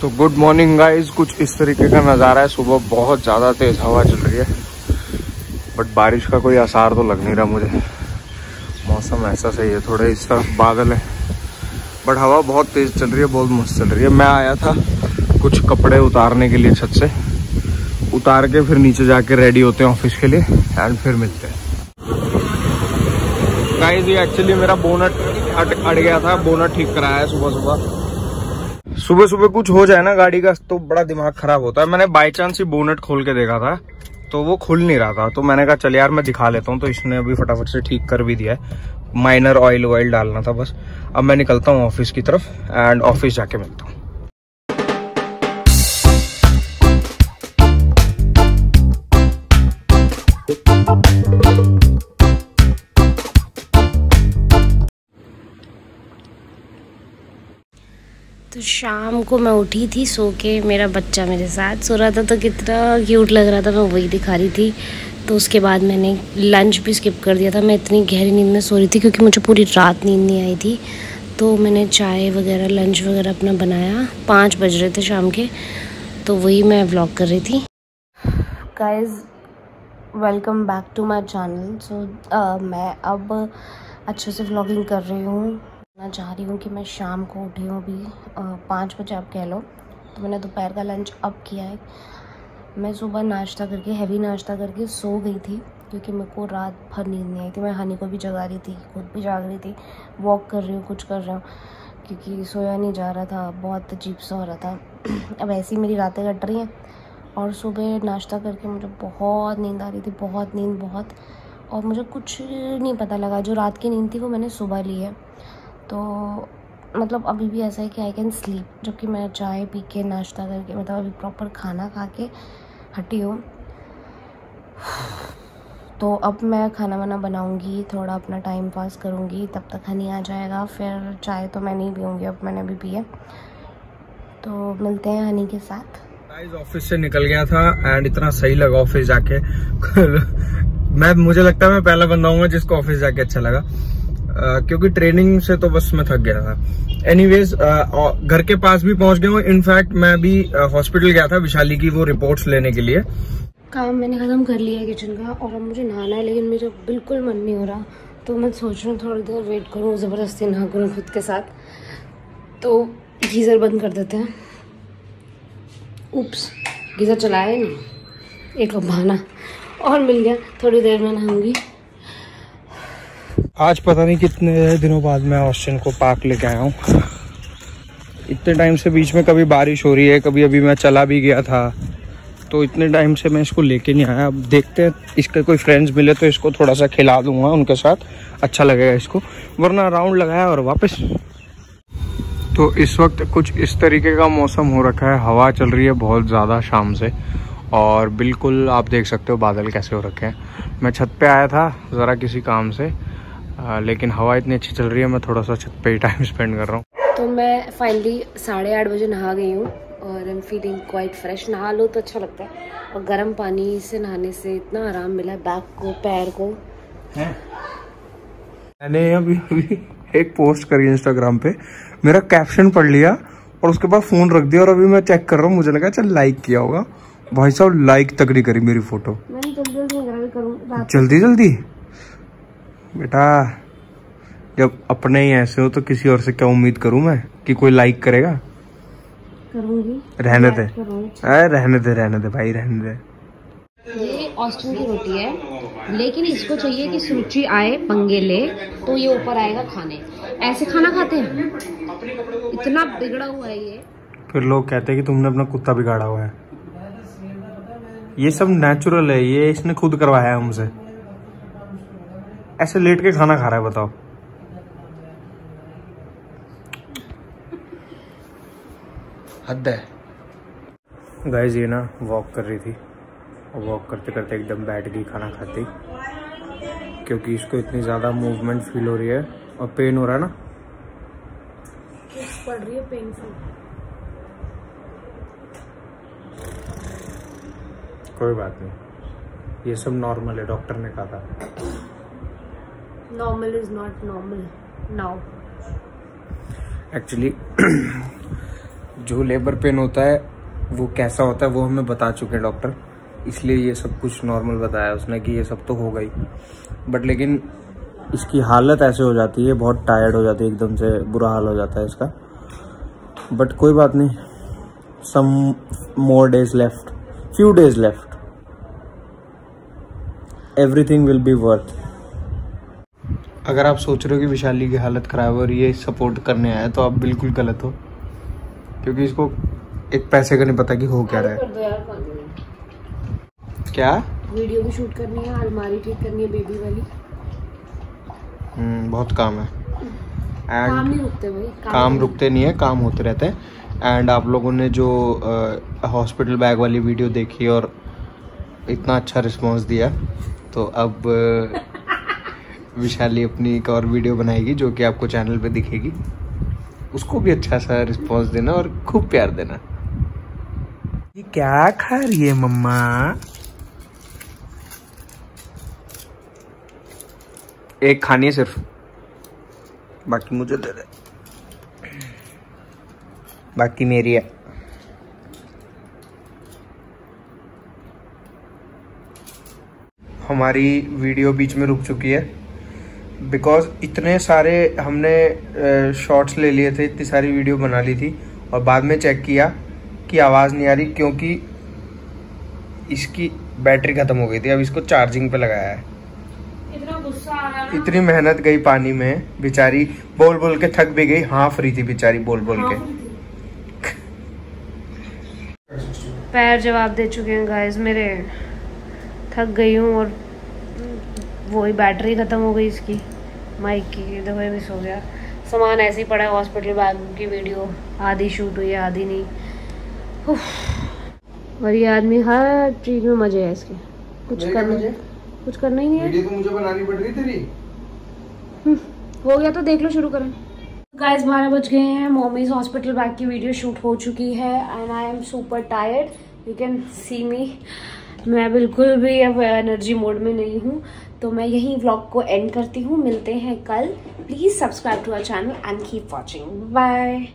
तो good morning guys कुछ इस तरीके का नज़ारा है। सुबह बहुत ज़्यादा तेज़ हवा चल रही है। बट बारिश का कोई आसार तो लग नहीं रहा मुझे। मौसम ऐसा सही है, थोड़े इस तरफ़ बादल है। बट हवा बहुत तेज़ चल रही है, बहुत मस्त चल रही है। मैं आया था कुछ कपड़े उतारने के लिए छत से। उतार के फिर नीचे जाके रेडी होते हैं ऑफ़िस के लिए। एंड फिर मिलते हैं। गाइस ये एक्चुअली मेरा बोनट अट अट गया था। बोनट ठीक कराया है सुबह सुबह सुबह सुबह कुछ हो जाए ना गाड़ी का तो बड़ा दिमाग खराब होता है। मैंने बाई चांस ही बोनेट खोल के देखा था तो वो खुल नहीं रहा था। तो मैंने कहा, चल यार, मैं दिखा लेता हूँ। तो इसने अभी फटाफट से ठीक कर भी दिया है। माइनर ऑयल ऑयल डालना था बस। अब मैं निकलता हूँ ऑफ़िस की तरफ़ एंड ऑफ़िस जाके मिलता हूँ। तो शाम को मैं उठी थी, सो के मेरा बच्चा मेरे साथ सो रहा था तो कितना क्यूट लग रहा था, मैं वही दिखा रही थी। तो उसके बाद मैंने लंच भी स्किप कर दिया था, मैं इतनी गहरी नींद में सो रही थी, क्योंकि मुझे पूरी रात नींद नहीं आई थी। तो मैंने चाय वगैरह लंच वगैरह अपना बनाया, पाँच बज रहे थे शाम के तो वही मैं व्लॉग कर रही थी। Guys welcome back to my channel so मैं अब अच्छे से व्लॉगिंग कर रही हूँ। मैं चाह रही हूँ कि मैं शाम को उठी हूँ अभी पाँच बजे आप कह लो। तो मैंने दोपहर का लंच अब किया है। मैं सुबह नाश्ता करके हैवी नाश्ता करके सो गई थी, क्योंकि मेरे को रात भर नींद नहीं आई थी। मैं हनी को भी जगा रही थी, खुद भी जाग रही थी। वॉक कर रही हूँ, कुछ कर रही हूँ, क्योंकि सोया नहीं जा रहा था, बहुत अजीब सा हो रहा था। अब ऐसी मेरी रातें कट रही हैं, और सुबह नाश्ता करके मुझे बहुत नींद आ रही थी, बहुत नींद, बहुत। और मुझे कुछ नहीं पता लगा, जो रात की नींद थी वो मैंने सुबह ली है। तो मतलब अभी भी ऐसा है कि आई कैन स्लीप जबकि मैं चाय पी के नाश्ता करके मतलब अभी प्रॉपर खाना खा के हटी हूँ। तो अब मैं खाना वाना बनाऊँगी, थोड़ा अपना टाइम पास करूँगी, तब तक हनी आ जाएगा। फिर चाय तो मैं नहीं पीऊँगी, अब मैंने अभी पिए तो मिलते हैं हनी के साथ। ऑफ़िस से निकल गया था एंड इतना सही लगा ऑफ़िस जाके। मैं, मुझे लगता है मैं पहला बंदा हूँ जिसको ऑफ़िस जाके अच्छा लगा। क्योंकि ट्रेनिंग से तो बस मैं थक गया था। एनीवेज घर के पास भी पहुँच गया हूँ। इनफैक्ट मैं भी हॉस्पिटल गया था विशाली की वो रिपोर्ट्स लेने के लिए। काम मैंने ख़त्म कर लिया है किचन का और अब मुझे नहाना है, लेकिन मेरा बिल्कुल मन नहीं हो रहा। तो मैं सोच रहा हूँ थोड़ी देर वेट करूँ, ज़बरदस्ती नहा करूँ खुद के साथ। तो गीज़र बंद कर देते हैं। उप्स गीज़र चलाया नहीं। एक बहाना। और मिल गया, थोड़ी देर में नहाऊँगी। आज पता नहीं कितने दिनों बाद मैं ऑस्टिन को पार्क लेके आया हूँ। इतने टाइम से बीच में कभी बारिश हो रही है, कभी अभी मैं चला भी गया था तो इतने टाइम से मैं इसको लेके नहीं आया। अब देखते हैं, इसके कोई फ्रेंड्स मिले तो इसको थोड़ा सा खिला दूँगा उनके साथ। अच्छा लगेगा इसको। वरना राउंड लगाया और वापस। तो इस वक्त कुछ इस तरीके का मौसम हो रखा है। हवा चल रही है बहुत ज़्यादा शाम से। और बिल्कुल आप देख सकते हो बादल कैसे हो रखे हैं। मैं छत पे आया था ज़रा किसी काम से। आ, लेकिन हवा इतनी अच्छी चल रही है मैं थोड़ा सा छत पे ही टाइम स्पेंड कर रहा हूँ। तो मैं फाइनली साढ़े आठ बजे नहा गई हूँ और I am feeling quite fresh नहा लो तो अच्छा लगता है। और गर्म पानी से नहाने से इतना आराम मिला बैक को पैर को। मैंने अभी अभी एक पोस्ट करी इंस्टाग्राम पे। मेरा कैप्शन पढ़ लिया और उसके बाद फ़ोन रख दिया और अभी मैं चेक कर रहा हूँ। मुझे लगा चल लाइक किया होगा। भाई साहब लाइक तक नहीं करी मेरी फ़ोटो जल्दी जल्दी बेटा जब अपने ही ऐसे हो तो किसी और से क्या उम्मीद करूँ मैं कि कोई लाइक करेगा? करूँगी। रहने दे। अरे रहने दे रहने दे भाई रहने दे। ये ऑस्टिन की रोटी है लेकिन इसको चाहिए कि सुरुचि आए पंगे ले तो ये ऊपर आएगा खाने। ऐसे खाना खाते हैं? इतना बिगड़ा हुआ है ये। फिर लोग कहते हैं कि तुमने अपना कुत्ता बिगाड़ा हुआ है। ये सब नेचुरल है ये इसने खुद करवाया है हमसे। ऐसे लेट के खाना खा रहा है बताओ। हद है। गाइज़ ये ना वॉक कर रही थी। और वॉक करते करते एकदम बैठ गई खाना खाती। क्योंकि इसको इतनी ज़्यादा मूवमेंट फील हो रही है। और पेन हो रहा है ना। पड़ रही है पेनफुल कोई बात नहीं। ये सब नॉर्मल है डॉक्टर ने कहा था। Normal is not normal now. Actually जो लेबर पेन होता है, वो कैसा होता है, वो हमें बता चुके हैं डॉक्टर इसलिए ये सब कुछ नॉर्मल बताया उसने कि ये सब तो हो. गई बट लेकिन इसकी हालत ऐसे हो जाती है, बहुत टायर्ड हो जाती है, एकदम से बुरा हाल हो जाता है इसका. बट कोई बात नहीं. Some more days left few days left everything will be worth अगर आप सोच रहे हो कि विशाली की हालत खराब है और ये सपोर्ट करने आया तो आप बिल्कुल गलत हो। क्योंकि इसको एक पैसे का नहीं पता कि हो क्या रहा है। क्या? वीडियो भी शूट करनी है अलमारी ठीक करनी है बेबी वाली। हम्म, बहुत काम है। काम नहीं रुकते भाई काम काम रुकते नहीं है काम होते रहते हैं। एंड आप लोगों ने जो हॉस्पिटल बैग वाली वीडियो देखी और इतना अच्छा रिस्पांस दिया तो अब विशाली अपनी एक और वीडियो बनाएगी जो कि आपको चैनल पे दिखेगी। उसको भी अच्छा सा रिस्पांस देना और खूब प्यार देना। ये क्या खा रही है मम्मा? एक खानी है सिर्फ़। बाकी मुझे दे दे। बाकी मेरी है। हमारी वीडियो बीच में रुक चुकी है। बिकॉज़ इतने सारे हमने शॉर्ट्स ले लिए थे इतनी सारी वीडियो बना ली थी और बाद में चेक किया कि आवाज़ नहीं आ रही क्योंकि इसकी बैटरी ख़त्म हो गई थी। अब इसको चार्जिंग पे लगाया है। इतना गुस्सा आ रहा है इतनी मेहनत गई पानी में बेचारी बोल बोल के थक भी गई हाँफ रही थी बेचारी बोल बोल हाँ के पैर जवाब दे चुके हैं गाइस मेरे। थक गई हूँ और वही बैटरी ख़त्म हो गई इसकी। माइक की देखो ये भी सो गया। सामान ऐसे ही पड़ा है हॉस्पिटल बैग की वीडियो आधी शूट हुई है आधी नहीं। और ये आदमी हर चीज़ में मज़े है इसके। कुछ करना कुछ करना ही नहीं है। वीडियो तो मुझे बनानी पड़ रही तेरी। हो गया तो देख लो शुरू करें। गाइस बारह बज गए हैं। मॉमीज हॉस्पिटल बैग की वीडियो शूट हो चुकी है and I am super tired you can see me मैं बिल्कुल भी अब एनर्जी मोड में नहीं हूँ। तो मैं यही व्लॉग को एंड करती हूँ। मिलते हैं कल। Please subscribe to our channel and keep watching bye